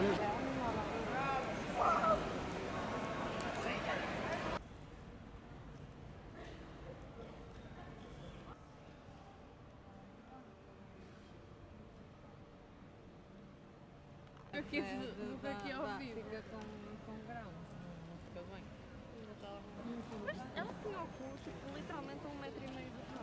Aqui, nunca aqui ao vivo. Fica com, com grão, não fica bem. Mas ela tinha o cu, tipo, literalmente a um metro e meio do chão.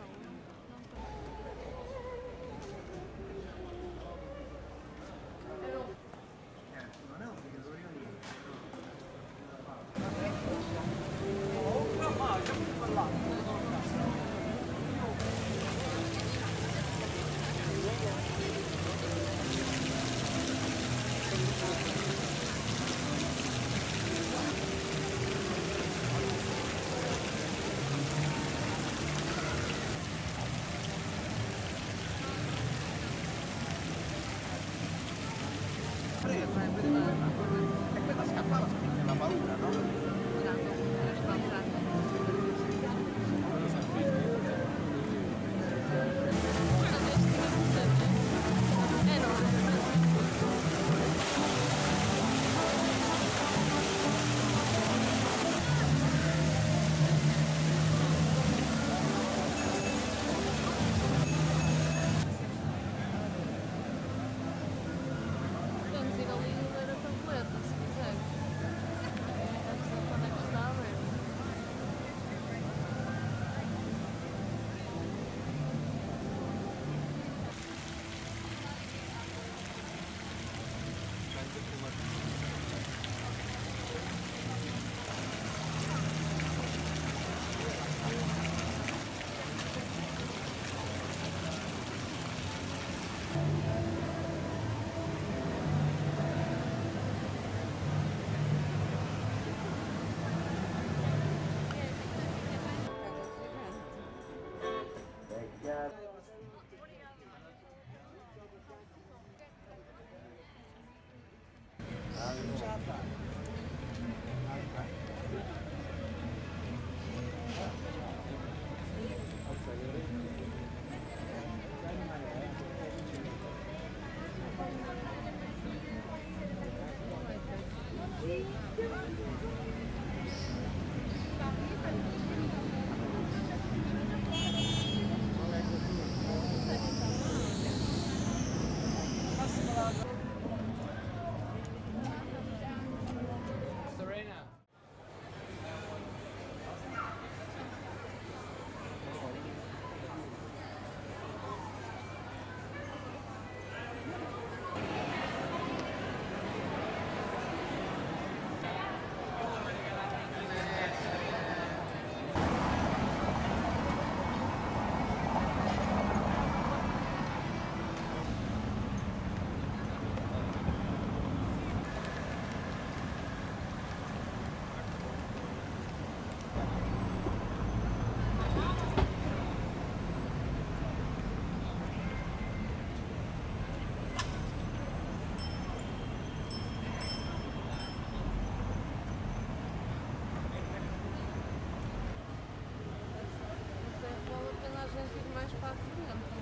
다 수분이 안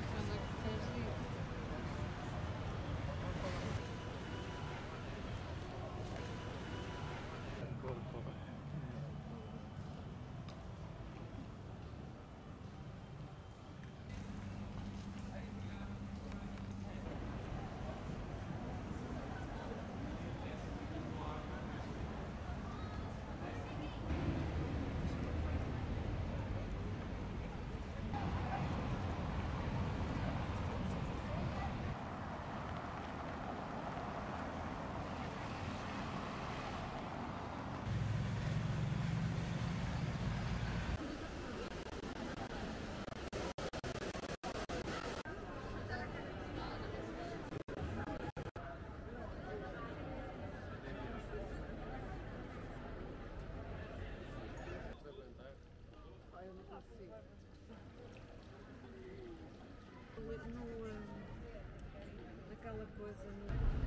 doesn't